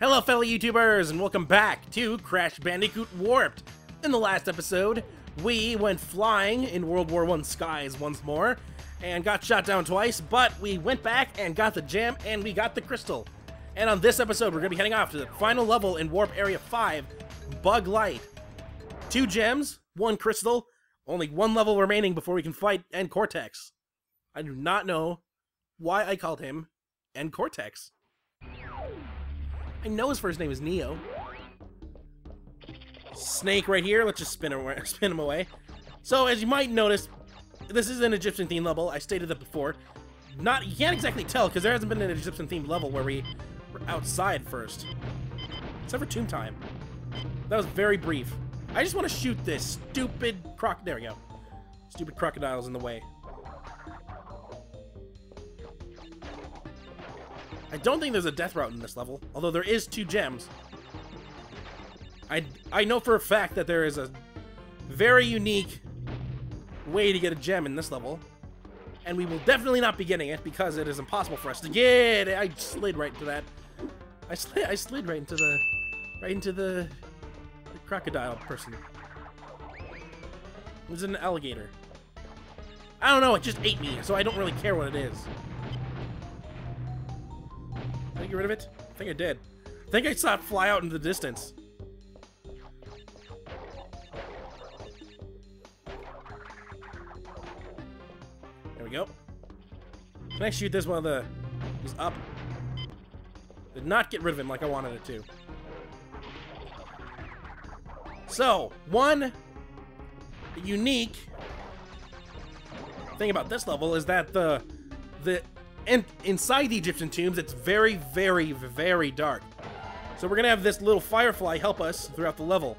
Hello, fellow YouTubers, and welcome back to Crash Bandicoot Warped. In the last episode, we went flying in World War I skies once more, and got shot down twice, but we went back and got the gem, and we got the crystal. And on this episode, we're going to be heading off to the final level in Warp Area 5, Bug Lite. Two gems, one crystal, only one level remaining before we can fight N Cortex. I do not know why I called him N Cortex. I know his first name is Neo. Snake right here. Let's just spin him, away, spin him away. So, as you might notice, this is an Egyptian themed level. I stated that before. Not You can't exactly tell, because there hasn't been an Egyptian themed level where we were outside first. Except for Tomb Time. That was very brief. I just want to shoot this stupid croc... There we go. Stupid crocodiles in the way. I don't think there's a death route in this level, although there is two gems. I, I know for a fact that there is a very unique way to get a gem in this level, and we will definitely not be getting it because it is impossible for us to get it. I slid right into that. I slid, I slid right into the, right into the, the crocodile person. It was an alligator. I don't know, it just ate me, so I don't really care what it is. Get rid of it? I think I did. I think I saw it fly out into the distance. There we go. Can I shoot this one of the... He's up. Did not get rid of him like I wanted it to. So, one unique thing about this level is that the the and inside the Egyptian tombs, it's very, very, very dark. So we're gonna have this little firefly help us throughout the level.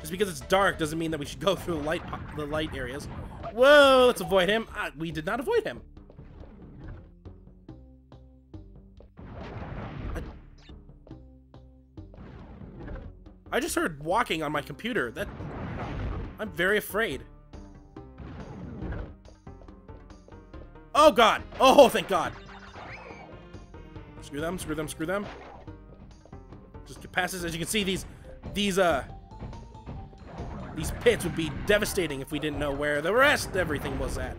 Just because it's dark doesn't mean that we should go through the light, the light areas. Whoa, let's avoid him. Ah, we did not avoid him. I, I just heard walking on my computer. That I'm very afraid. Oh god! Oh, thank god! Screw them, screw them, screw them. Just get past this. As you can see, these, these, uh, these pits would be devastating if we didn't know where the rest everything was at.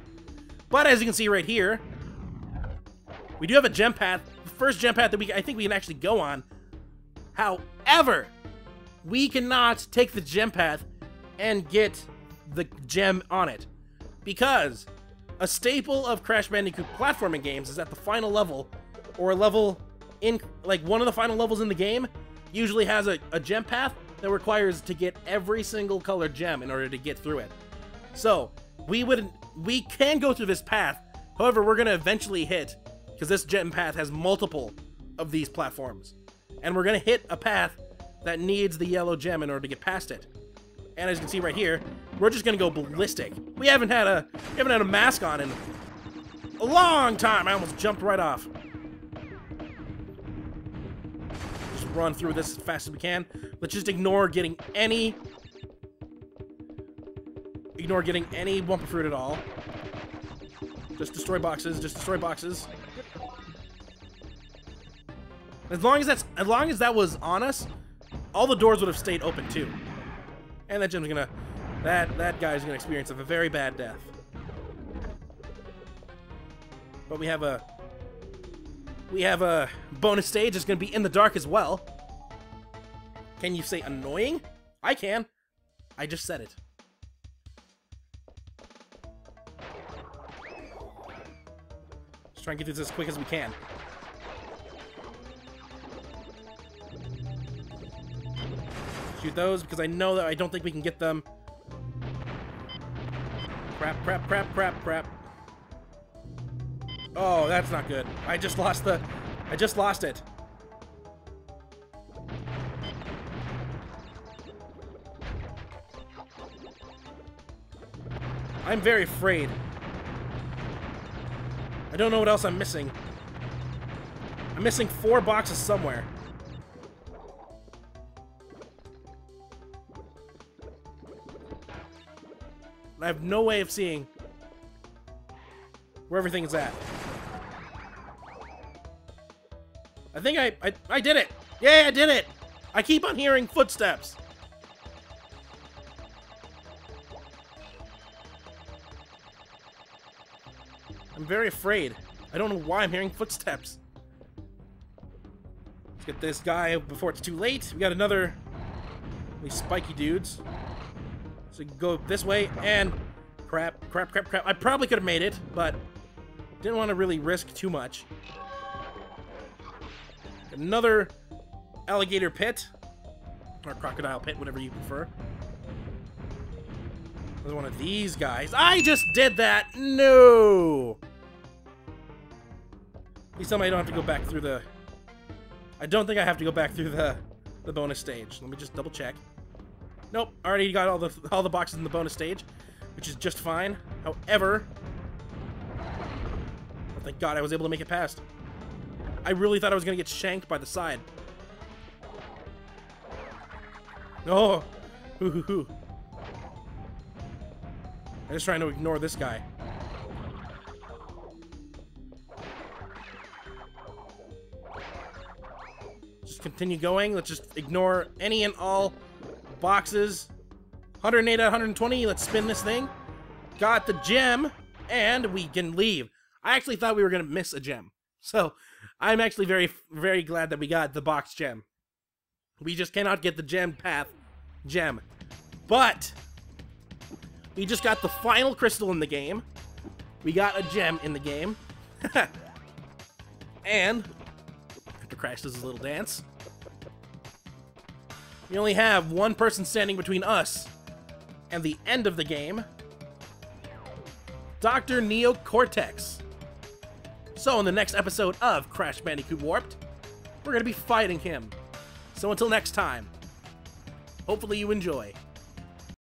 But as you can see right here, we do have a gem path. The first gem path that we, I think we can actually go on. However, we cannot take the gem path and get the gem on it. Because a staple of Crash Bandicoot platforming games is that the final level, or a level in, like one of the final levels in the game, usually has a, a gem path that requires to get every single colored gem in order to get through it. So, we would, we can go through this path, however, we're gonna eventually hit, because this gem path has multiple of these platforms. And we're gonna hit a path that needs the yellow gem in order to get past it. And as you can see right here, we're just gonna go ballistic. We haven't had a we haven't had a mask on in a long time. I almost jumped right off. Just run through this as fast as we can. Let's just ignore getting any ignore getting any Wumpa Fruit at all. Just destroy boxes, just destroy boxes. As long as that's as long as that was on us, all the doors would have stayed open too. And that gem's gonna... That, that guy's gonna experience a very bad death. But we have a... We have a bonus stage that's gonna be in the dark as well. Can you say annoying? I can. I just said it. Let's try and get through this as quick as we can. Shoot those because I know that I don't think we can get them. Crap, crap, crap, crap, crap. Oh, that's not good. I just lost the... I just lost it. I'm very afraid. I don't know what else I'm missing. I'm missing four boxes somewhere. I have no way of seeing where everything is at. I think I, I, I did it. Yay, I did it. I keep on hearing footsteps. I'm very afraid. I don't know why I'm hearing footsteps. Let's get this guy before it's too late. We got another these spiky dudes. So go this way and crap, crap, crap, crap. I probably could have made it, but didn't want to really risk too much. Another alligator pit. Or crocodile pit, whatever you prefer. Another one of these guys. I just did that! No! Tell me I don't have to go back through the... I don't think I have to go back through the, the bonus stage. Let me just double check. Nope, already got all the all the boxes in the bonus stage, which is just fine. However, oh, thank God I was able to make it past. I really thought I was gonna get shanked by the side. Oh, hoo hoo hoo. I'm just trying to ignore this guy. Just continue going. Let's just ignore any and all boxes. 108 out of 120. Let's spin this thing. Got the gem, and we can leave. I actually thought we were going to miss a gem. So, I'm actually very, very glad that we got the box gem. We just cannot get the gem path gem. But, we just got the final crystal in the game. We got a gem in the game. and, after Crash does his little dance, we only have one person standing between us and the end of the game. Dr. Neo Cortex. So in the next episode of Crash Bandicoot Warped, we're going to be fighting him. So until next time, hopefully you enjoy.